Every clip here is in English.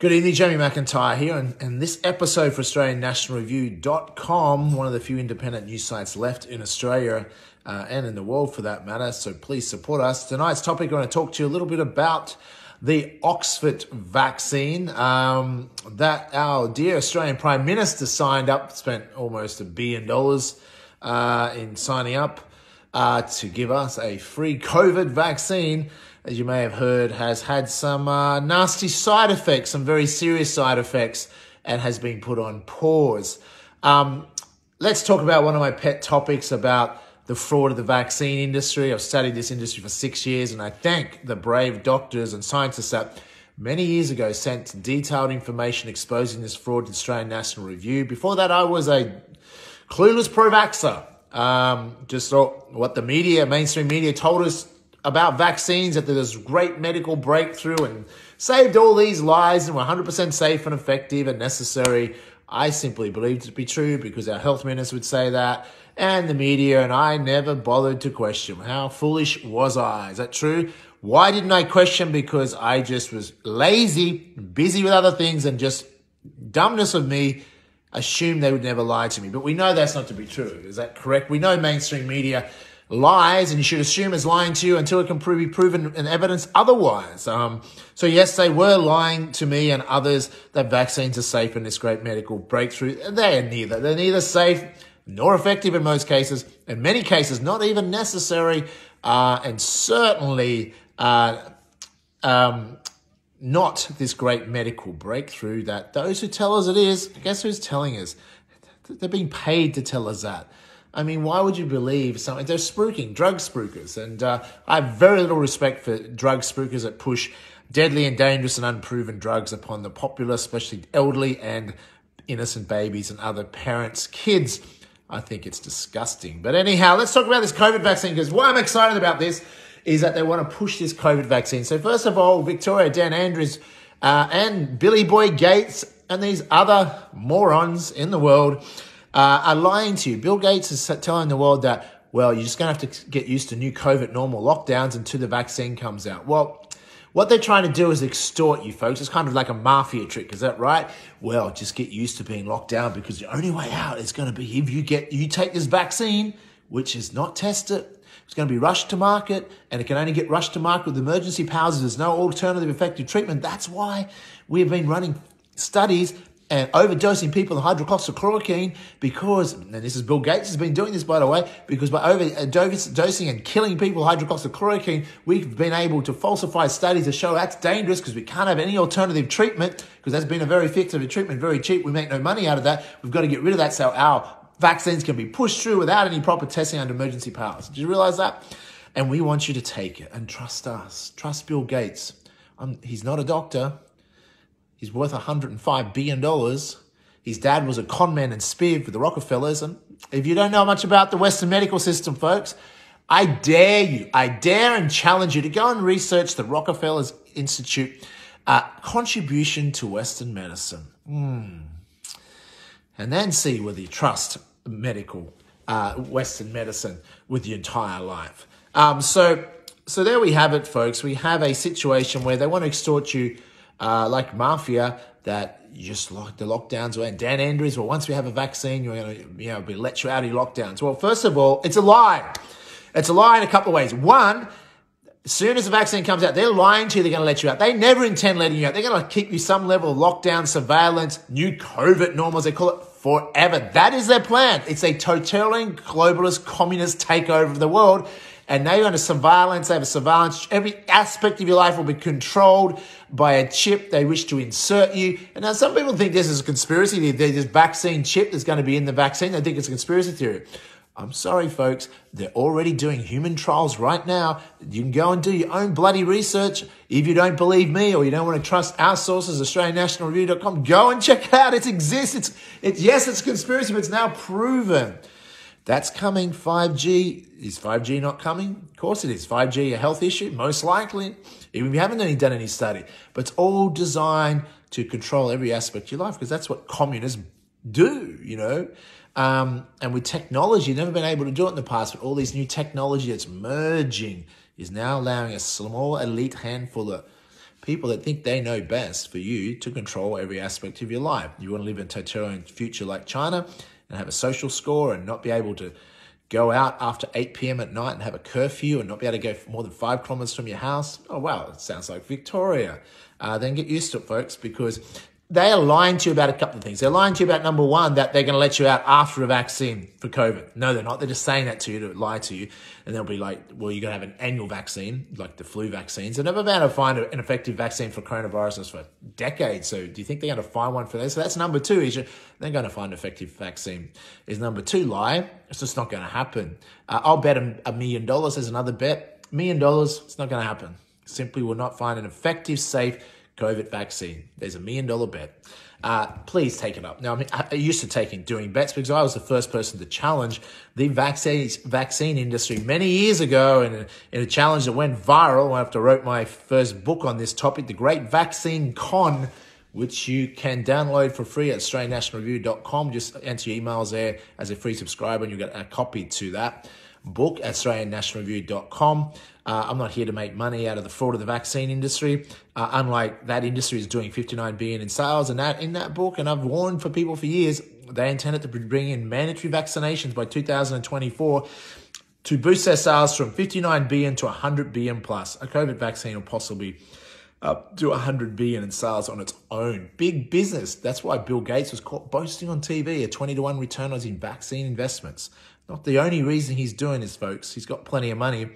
Good evening, Jamie McIntyre here, and, and this episode for AustralianNationalReview.com, one of the few independent news sites left in Australia uh, and in the world for that matter, so please support us. Tonight's topic, I'm going to talk to you a little bit about the Oxford vaccine um, that our dear Australian Prime Minister signed up, spent almost a billion dollars uh, in signing up uh, to give us a free COVID vaccine as you may have heard, has had some uh, nasty side effects, some very serious side effects, and has been put on pause. Um, let's talk about one of my pet topics about the fraud of the vaccine industry. I've studied this industry for six years, and I thank the brave doctors and scientists that many years ago sent detailed information exposing this fraud to the Australian National Review. Before that, I was a clueless pro-vaxxer. Um, just what the media, mainstream media, told us about vaccines that there's great medical breakthrough and saved all these lives and were 100% safe and effective and necessary. I simply believed it to be true because our health minister would say that and the media, and I never bothered to question. How foolish was I? Is that true? Why didn't I question? Because I just was lazy, busy with other things, and just dumbness of me assumed they would never lie to me. But we know that's not to be true. Is that correct? We know mainstream media lies, and you should assume is lying to you until it can be proven in evidence otherwise. Um, so yes, they were lying to me and others that vaccines are safe in this great medical breakthrough. They are neither. They're neither safe nor effective in most cases. In many cases, not even necessary, uh, and certainly uh, um, not this great medical breakthrough that those who tell us it is. Guess who's telling us? They're being paid to tell us that. I mean, why would you believe something? They're spruiking, drug spookers. And uh, I have very little respect for drug spookers that push deadly and dangerous and unproven drugs upon the popular, especially elderly and innocent babies and other parents' kids. I think it's disgusting. But anyhow, let's talk about this COVID vaccine because what I'm excited about this is that they want to push this COVID vaccine. So, first of all, Victoria, Dan Andrews, uh, and Billy Boy Gates, and these other morons in the world uh, are lying to you. Bill Gates is telling the world that, well, you're just going to have to get used to new COVID normal lockdowns until the vaccine comes out. Well, what they're trying to do is extort you, folks. It's kind of like a mafia trick, is that right? Well, just get used to being locked down because the only way out is going to be if you get you take this vaccine, which is not tested. It's going to be rushed to market, and it can only get rushed to market with emergency powers. There's no alternative effective treatment. That's why we've been running studies and overdosing people with hydroxychloroquine because, and this is Bill Gates has been doing this by the way, because by overdosing and killing people hydroxychloroquine, we've been able to falsify studies to show that's dangerous because we can't have any alternative treatment because that's been a very effective treatment, very cheap. We make no money out of that. We've got to get rid of that so our vaccines can be pushed through without any proper testing under emergency powers. Did you realize that? And we want you to take it and trust us. Trust Bill Gates. Um, he's not a doctor. He's worth $105 billion. His dad was a conman and spiv with the Rockefellers. And if you don't know much about the Western medical system, folks, I dare you, I dare and challenge you to go and research the Rockefellers Institute uh, contribution to Western medicine. Mm. And then see whether you trust medical, uh, Western medicine with your entire life. Um, so, so there we have it, folks. We have a situation where they want to extort you uh, like mafia that just like the lockdowns. And Dan Andrews, well, once we have a vaccine, you're going to, you know, be let you out of your lockdowns. Well, first of all, it's a lie. It's a lie in a couple of ways. One, as soon as the vaccine comes out, they're lying to you, they're going to let you out. They never intend letting you out. They're going to keep you some level of lockdown, surveillance, new COVID normals, they call it, forever. That is their plan. It's a totalitarian, globalist, communist takeover of the world. And now you're under surveillance. They have a surveillance. Every aspect of your life will be controlled by a chip they wish to insert you. And now some people think this is a conspiracy. There's this vaccine chip that's going to be in the vaccine. They think it's a conspiracy theory. I'm sorry, folks. They're already doing human trials right now. You can go and do your own bloody research. If you don't believe me or you don't want to trust our sources, AustralianNationalReview.com, go and check it out. It exists. It's, it's yes, it's conspiracy, but it's now proven. That's coming. 5G. Is 5G not coming? Of course it is. 5G a health issue? Most likely. Even if you haven't done any study. But it's all designed to control every aspect of your life because that's what communists do, you know. Um, and with technology, never been able to do it in the past, but all these new technology that's merging is now allowing a small elite handful of people that think they know best for you to control every aspect of your life. You want to live in a totalitarian future like China and have a social score and not be able to go out after 8 p.m. at night and have a curfew and not be able to go more than five kilometers from your house. Oh, wow, it sounds like Victoria. Uh, then get used to it, folks, because they are lying to you about a couple of things. They're lying to you about number one, that they're going to let you out after a vaccine for COVID. No, they're not. They're just saying that to you to lie to you. And they'll be like, well, you're going to have an annual vaccine, like the flu vaccines. They've never able to find an effective vaccine for coronaviruses for decades. So do you think they're going to find one for this? So that's number two. Is they're going to find an effective vaccine. Is number two lie? It's just not going to happen. Uh, I'll bet a million dollars as another bet. Million dollars, it's not going to happen. Simply will not find an effective, safe, COVID vaccine. There's a million dollar bet. Uh, please take it up. Now, I, mean, I used to taking doing bets because I was the first person to challenge the vaccine vaccine industry many years ago in a, in a challenge that went viral after I wrote my first book on this topic, The Great Vaccine Con, which you can download for free at AustralianNationalReview.com. Just enter your emails there as a free subscriber and you'll get a copy to that book at AustralianNationalReview.com. Uh, I'm not here to make money out of the fraud of the vaccine industry. Uh, unlike that industry is doing 59 billion in sales, and that in that book, and I've warned for people for years, they intended to bring in mandatory vaccinations by 2024 to boost their sales from 59 billion to 100 billion plus. A COVID vaccine will possibly up to 100 billion in sales on its own. Big business. That's why Bill Gates was caught boasting on TV a 20 to 1 return on his vaccine investments. Not the only reason he's doing this, folks. He's got plenty of money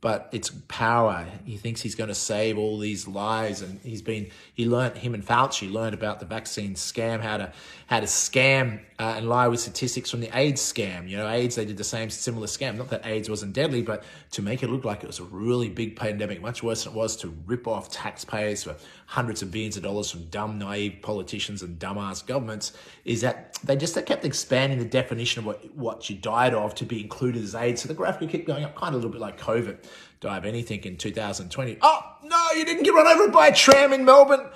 but it's power. He thinks he's going to save all these lives, and he's been. He learned him and Fauci learned about the vaccine scam, how to how to scam uh, and lie with statistics from the AIDS scam. You know, AIDS they did the same similar scam. Not that AIDS wasn't deadly, but to make it look like it was a really big pandemic, much worse than it was to rip off taxpayers for hundreds of billions of dollars from dumb, naive politicians and dumbass governments. Is that they just they kept expanding the definition of what what you died of to be included as AIDS. So the graph could keep going up, kind of a little bit like COVID die of anything in 2020. Oh, no, you didn't get run over by a tram in Melbourne.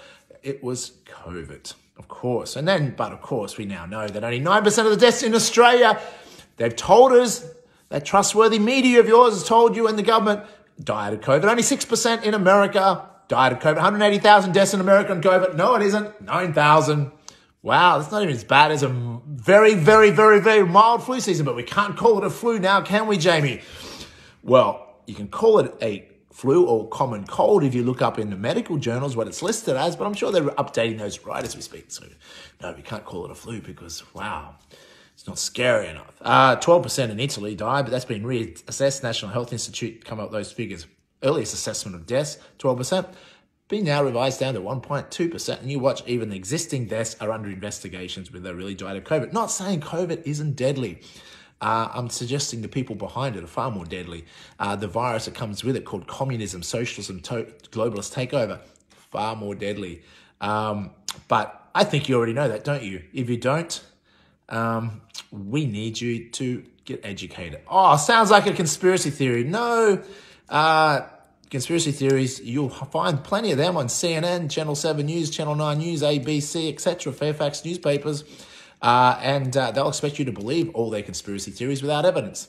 It was COVID, of course. And then, but of course, we now know that only 9% of the deaths in Australia, they've told us, that trustworthy media of yours has told you and the government died of COVID. Only 6% in America died of COVID. 180,000 deaths in America on COVID. No, it isn't. 9,000. Wow, that's not even as bad as a very, very, very, very mild flu season, but we can't call it a flu now, can we, Jamie? Well, you can call it a flu or common cold if you look up in the medical journals what it's listed as, but I'm sure they're updating those right as we speak. So, no, we can't call it a flu because, wow, it's not scary enough. Uh, 12% in Italy died, but that's been reassessed. National Health Institute come up with those figures. Earliest assessment of deaths, 12%, being now revised down to 1.2%. And you watch, even existing deaths are under investigations whether they really died of COVID. Not saying COVID isn't deadly. Uh, I'm suggesting the people behind it are far more deadly. Uh, the virus that comes with it, called communism, socialism, to- globalist takeover, far more deadly. Um, but I think you already know that, don't you? If you don't, um, we need you to get educated. Oh, sounds like a conspiracy theory. No. Uh, conspiracy theories, you'll find plenty of them on CNN, Channel 7 News, Channel 9 News, ABC, etc., Fairfax newspapers. Uh, and uh, they'll expect you to believe all their conspiracy theories without evidence.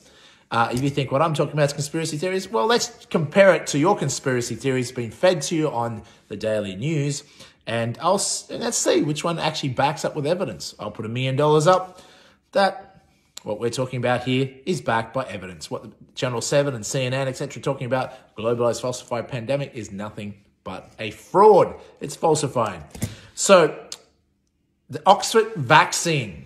Uh, if you think what I'm talking about is conspiracy theories, well, let's compare it to your conspiracy theories being fed to you on the daily news, and I'll and let's see which one actually backs up with evidence. I'll put a million dollars up. That what we're talking about here is backed by evidence. What Channel Seven and CNN, etc., are talking about globalized falsified pandemic is nothing but a fraud. It's falsifying. So the Oxford vaccine.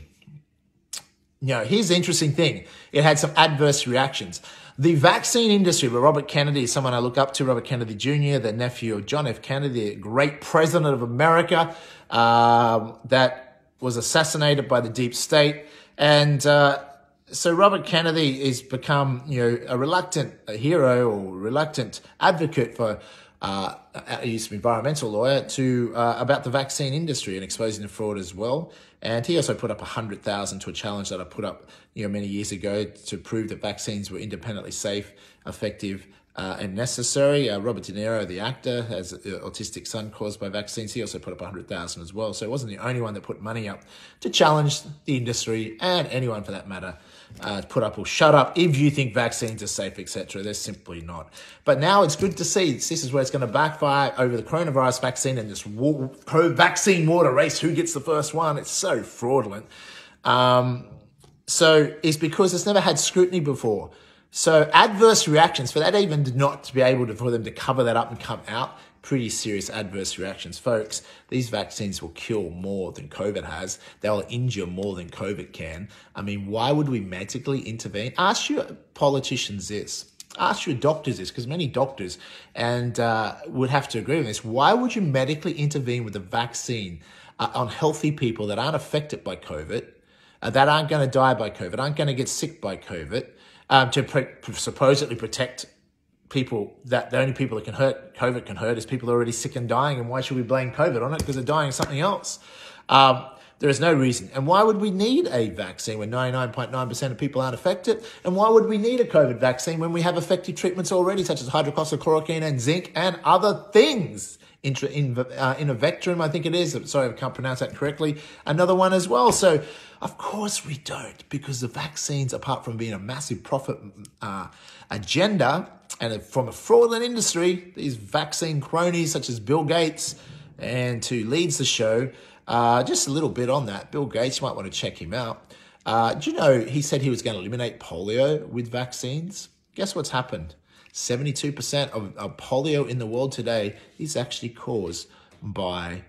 You know, here's the interesting thing. It had some adverse reactions. The vaccine industry, where Robert Kennedy is someone I look up to, Robert Kennedy Jr., the nephew of John F. Kennedy, the great president of America, um, that was assassinated by the deep state. And uh, so Robert Kennedy has become, you know, a reluctant a hero or reluctant advocate for uh, a use of environmental lawyer to uh, about the vaccine industry and exposing the fraud as well. And he also put up a hundred thousand to a challenge that I put up you know many years ago to prove that vaccines were independently safe, effective, uh, and necessary. Uh, Robert De Niro, the actor, has an autistic son caused by vaccines. He also put up 100000 as well. So it wasn't the only one that put money up to challenge the industry and anyone for that matter. Uh, put up or shut up if you think vaccines are safe, etc. They're simply not. But now it's good to see this is where it's going to backfire over the coronavirus vaccine and this war, vaccine water race. Who gets the first one? It's so fraudulent. Um, so it's because it's never had scrutiny before. So adverse reactions for that even not to be able to for them to cover that up and come out pretty serious adverse reactions, folks. These vaccines will kill more than COVID has. They'll injure more than COVID can. I mean, why would we medically intervene? Ask your politicians this. Ask your doctors this, because many doctors and uh, would have to agree with this. Why would you medically intervene with a vaccine uh, on healthy people that aren't affected by COVID, uh, that aren't going to die by COVID, aren't going to get sick by COVID? Um, to pre- supposedly protect people that the only people that can hurt COVID can hurt is people already sick and dying. And why should we blame COVID on it? Because they're dying of something else. Um, there is no reason. And why would we need a vaccine when 99.9% of people aren't affected? And why would we need a COVID vaccine when we have effective treatments already, such as hydroxychloroquine and zinc and other things? Intra, in, uh, Ivermectin, I think it is. Sorry, I can't pronounce that correctly. Another one as well. So, of course, we don't, because the vaccines, apart from being a massive profit uh, agenda and from a fraudulent industry, these vaccine cronies such as Bill Gates and who leads the show, uh, just a little bit on that. Bill Gates, you might want to check him out. Uh, do you know he said he was going to eliminate polio with vaccines? Guess what's happened? 72% of, of polio in the world today is actually caused by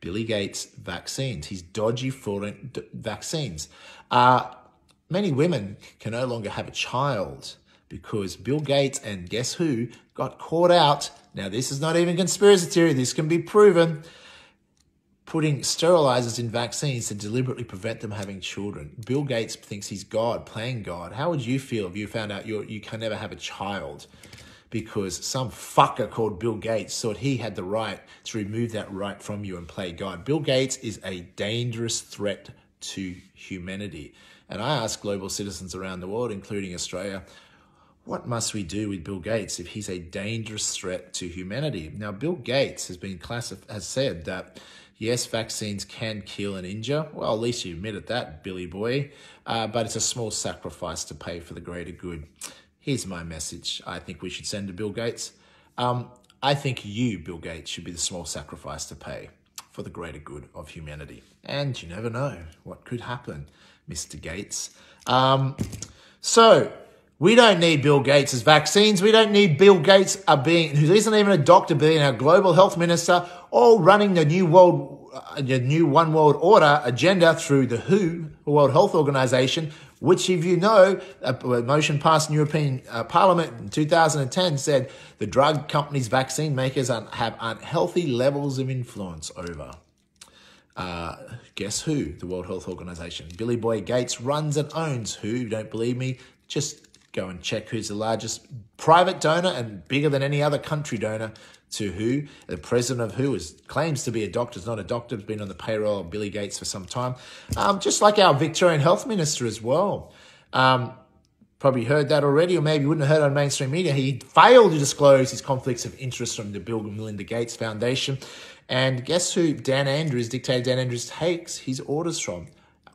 Billy Gates vaccines, his dodgy, fraudulent d- vaccines. Uh, many women can no longer have a child because Bill Gates and guess who got caught out. Now, this is not even conspiracy theory, this can be proven. Putting sterilizers in vaccines to deliberately prevent them having children. Bill Gates thinks he's God, playing God. How would you feel if you found out you you can never have a child? because some fucker called Bill Gates thought he had the right to remove that right from you and play God. Bill Gates is a dangerous threat to humanity. And I ask global citizens around the world, including Australia, what must we do with Bill Gates if he's a dangerous threat to humanity? Now, Bill Gates has been classified, has said that yes, vaccines can kill and injure. Well, at least you admitted that, Billy boy. Uh, but it's a small sacrifice to pay for the greater good. Here's my message I think we should send to Bill Gates. Um, I think you, Bill Gates, should be the small sacrifice to pay for the greater good of humanity. And you never know what could happen, Mr. Gates. Um, so, we don't need Bill Gates' vaccines. We don't need Bill Gates uh, being, who isn't even a doctor, being our global health minister, or running the new world, uh, the new one world order agenda through the WHO, the World Health Organization, which, if you know, a motion passed in European uh, Parliament in 2010 said the drug companies, vaccine makers have unhealthy levels of influence over. Uh, guess who? The World Health Organization. Billy Boy Gates runs and owns who? Don't believe me? Just go and check who's the largest private donor and bigger than any other country donor to who. The president of who is claims to be a doctor, is not a doctor, has been on the payroll of Billy Gates for some time. Um, just like our Victorian health minister as well. Um, probably heard that already, or maybe you wouldn't have heard on mainstream media. He failed to disclose his conflicts of interest from the Bill and Melinda Gates Foundation. And guess who Dan Andrews, dictator Dan Andrews, takes his orders from?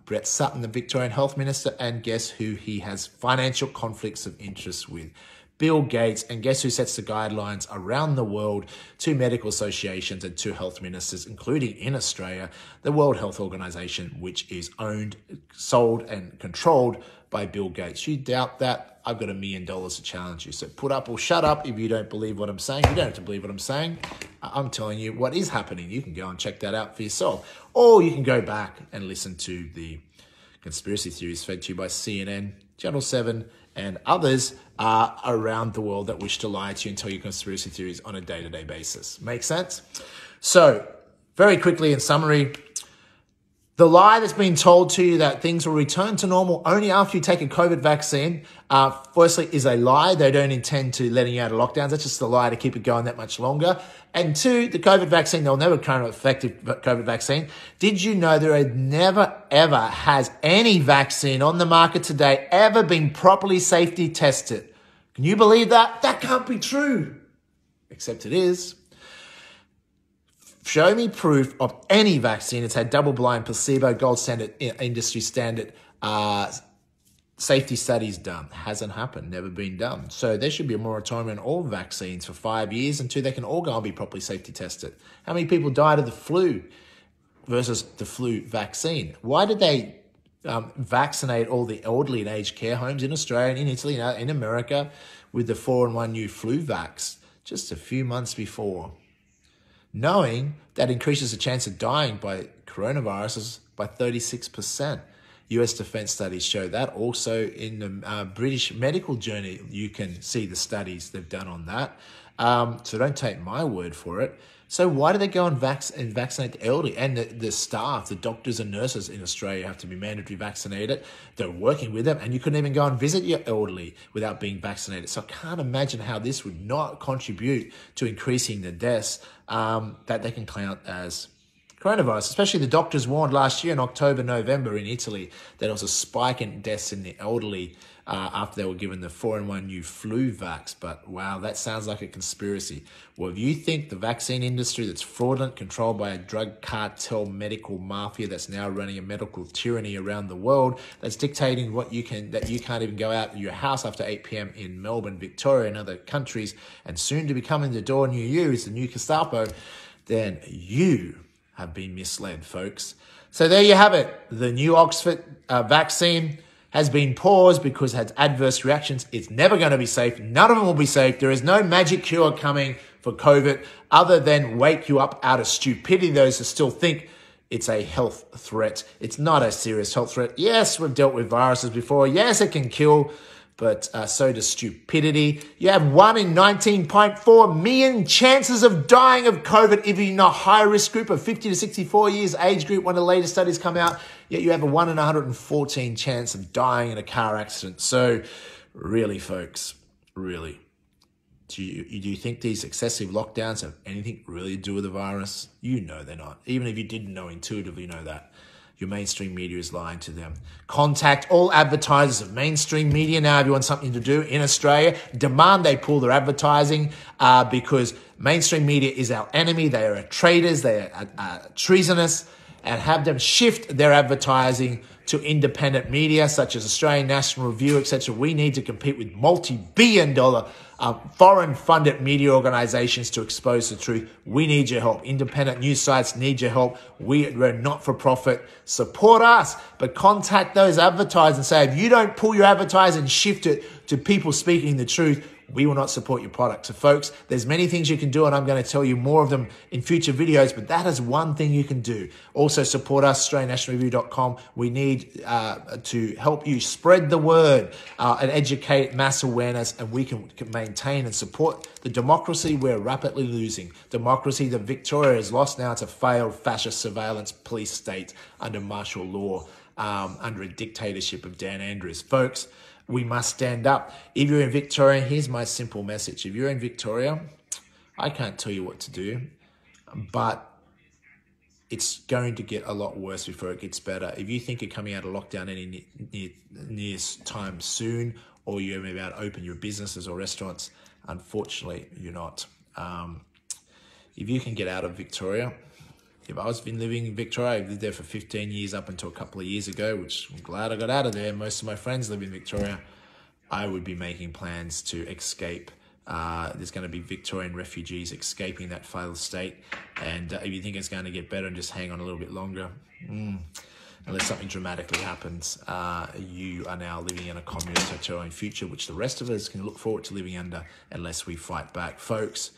Brett Sutton, the Victorian Health Minister, and guess who he has financial conflicts of interest with? Bill Gates, and guess who sets the guidelines around the world to medical associations and to health ministers, including in Australia, the World Health Organization, which is owned, sold, and controlled by Bill Gates. You doubt that? I've got a million dollars to challenge you. So put up or shut up if you don't believe what I'm saying. You don't have to believe what I'm saying. I'm telling you what is happening. You can go and check that out for yourself. Or you can go back and listen to the conspiracy theories fed to you by CNN, Channel 7, and others uh, around the world that wish to lie to you and tell you conspiracy theories on a day to day basis. Make sense? So, very quickly in summary, the lie that's been told to you that things will return to normal only after you take a COVID vaccine, uh, firstly, is a lie. They don't intend to letting you out of lockdowns. That's just a lie to keep it going that much longer. And two, the COVID vaccine, they'll never come an effective COVID vaccine. Did you know there had never, ever has any vaccine on the market today ever been properly safety tested? Can you believe that? That can't be true. Except it is. Show me proof of any vaccine that's had double blind, placebo, gold standard, industry standard uh, safety studies done. Hasn't happened, never been done. So there should be a moratorium on all vaccines for five years until they can all go and be properly safety tested. How many people died of the flu versus the flu vaccine? Why did they um, vaccinate all the elderly in aged care homes in Australia in Italy and in America with the four and one new flu vax just a few months before? Knowing that increases the chance of dying by coronaviruses by 36%. US defense studies show that. Also, in the uh, British Medical Journal, you can see the studies they've done on that. Um, so don't take my word for it. So why do they go and, vac- and vaccinate the elderly and the, the staff, the doctors and nurses in Australia have to be mandatory vaccinated. They're working with them and you couldn't even go and visit your elderly without being vaccinated. So I can't imagine how this would not contribute to increasing the deaths um, that they can count as coronavirus. Especially the doctors warned last year in October, November in Italy that there was a spike in deaths in the elderly uh, after they were given the 4 in 1 new flu vax. But wow, that sounds like a conspiracy. Well, if you think the vaccine industry that's fraudulent, controlled by a drug cartel medical mafia that's now running a medical tyranny around the world, that's dictating what you can, that you can't even go out of your house after 8 p.m. in Melbourne, Victoria, and other countries, and soon to be coming the door near you is the new Gestapo, then you have been misled, folks. So there you have it. The new Oxford uh, vaccine has been paused because it has adverse reactions. It's never going to be safe. None of them will be safe. There is no magic cure coming for COVID other than wake you up out of stupidity. Those who still think it's a health threat. It's not a serious health threat. Yes, we've dealt with viruses before. Yes, it can kill but uh, so does stupidity. You have one in 19.4 million chances of dying of COVID if you're in a high risk group of 50 to 64 years age group. when the latest studies come out, yet you have a one in 114 chance of dying in a car accident. So, really, folks, really. Do you, do you think these excessive lockdowns have anything really to do with the virus? You know they're not. Even if you didn't know intuitively, know that your mainstream media is lying to them. Contact all advertisers of mainstream media now if you want something to do in Australia. Demand they pull their advertising uh, because mainstream media is our enemy. They are traitors, they are uh, treasonous, and have them shift their advertising to independent media such as Australian National Review, etc. We need to compete with multi-billion dollar um, foreign funded media organizations to expose the truth. We need your help. Independent news sites need your help. We, we're not for profit. Support us, but contact those advertisers and say, if you don't pull your advertising and shift it to people speaking the truth, we will not support your product. So folks, there's many things you can do and I'm going to tell you more of them in future videos, but that is one thing you can do. Also support us, AustralianNationalReview.com. We need uh, to help you spread the word uh, and educate mass awareness and we can, can maintain and support the democracy we're rapidly losing. Democracy that Victoria has lost now. to failed fascist surveillance police state under martial law, um, under a dictatorship of Dan Andrews. Folks, we must stand up. If you're in Victoria, here's my simple message. If you're in Victoria, I can't tell you what to do, but it's going to get a lot worse before it gets better. If you think you're coming out of lockdown any near, near time soon, or you're about to open your businesses or restaurants, unfortunately, you're not. Um, if you can get out of Victoria, if I was been living in Victoria, I lived there for 15 years up until a couple of years ago, which I'm glad I got out of there. Most of my friends live in Victoria. I would be making plans to escape. Uh, there's going to be Victorian refugees escaping that failed state. And uh, if you think it's going to get better and just hang on a little bit longer, mm, unless something dramatically happens, uh, you are now living in a communist totalitarian future, which the rest of us can look forward to living under unless we fight back. Folks,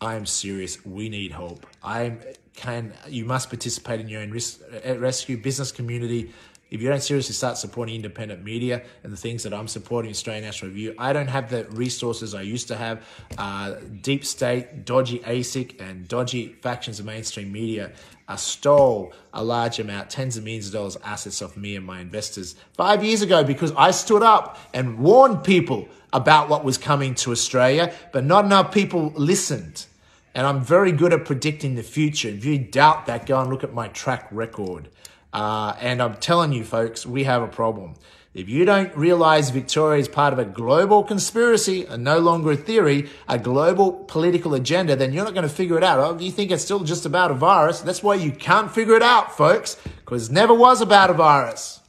I am serious. We need help. I can. You must participate in your own risk, uh, rescue business community. If you don't seriously start supporting independent media and the things that I'm supporting, Australian National Review, I don't have the resources I used to have. Uh, deep state, dodgy ASIC, and dodgy factions of mainstream media uh, stole a large amount, tens of millions of dollars assets off me and my investors five years ago because I stood up and warned people about what was coming to Australia, but not enough people listened. And I'm very good at predicting the future. If you doubt that, go and look at my track record. Uh, and I'm telling you, folks, we have a problem. If you don't realize Victoria is part of a global conspiracy and no longer a theory, a global political agenda, then you're not going to figure it out. If you think it's still just about a virus, that's why you can't figure it out, folks, because it never was about a virus.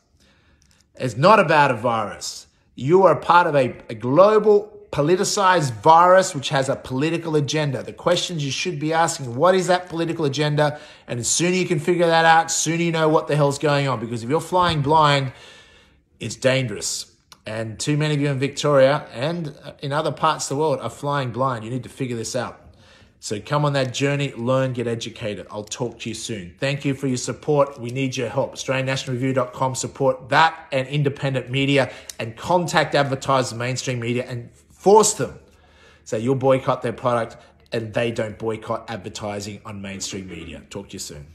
It's not about a virus. You are part of a, a global politicized virus which has a political agenda. The questions you should be asking, what is that political agenda? And the sooner you can figure that out, sooner you know what the hell's going on. Because if you're flying blind, it's dangerous. And too many of you in Victoria and in other parts of the world are flying blind. You need to figure this out. So come on that journey, learn, get educated. I'll talk to you soon. Thank you for your support. We need your help. AustralianNationalReview.com support that and independent media and contact advertisers, mainstream media and force them. Say you'll boycott their product and they don't boycott advertising on mainstream media. Talk to you soon.